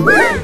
Woo!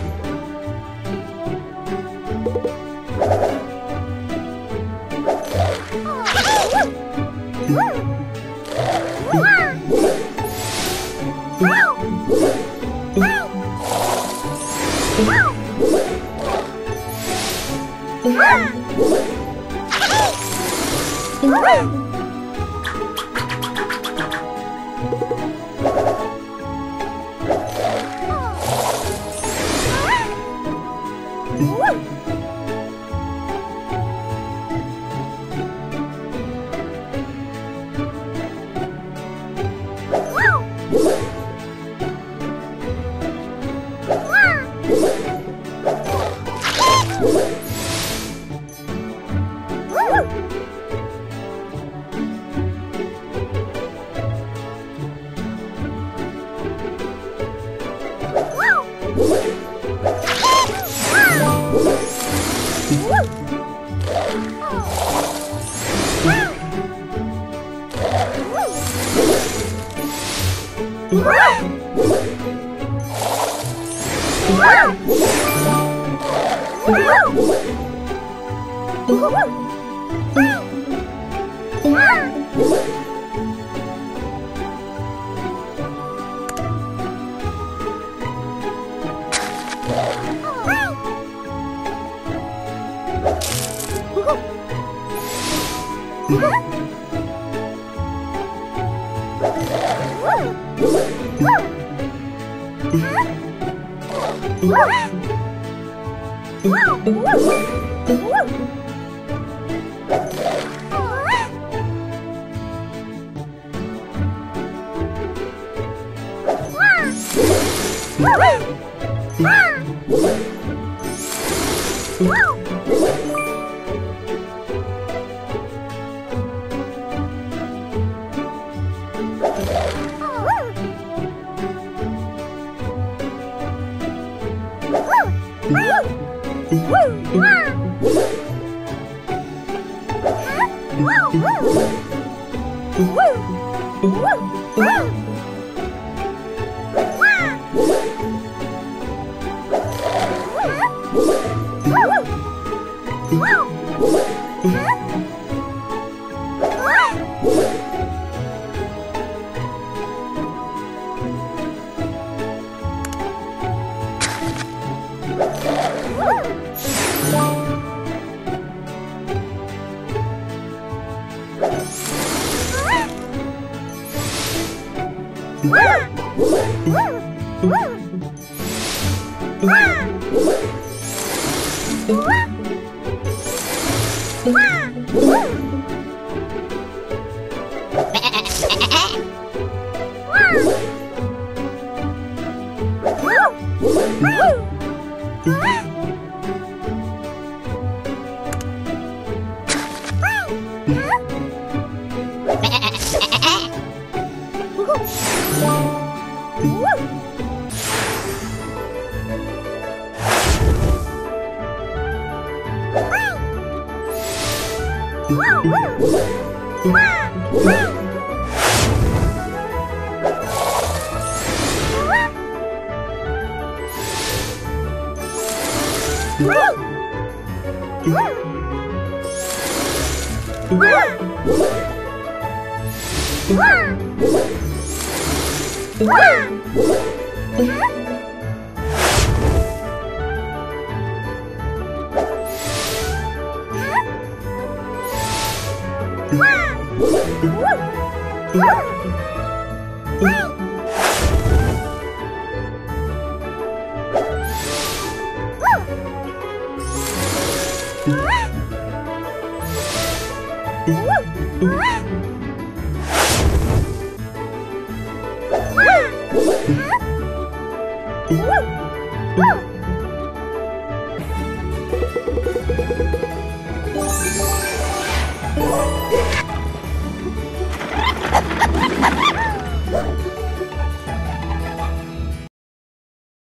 Huh? Woo! Woo! Woo! Wah! Wah! Wah! Woo! Oh,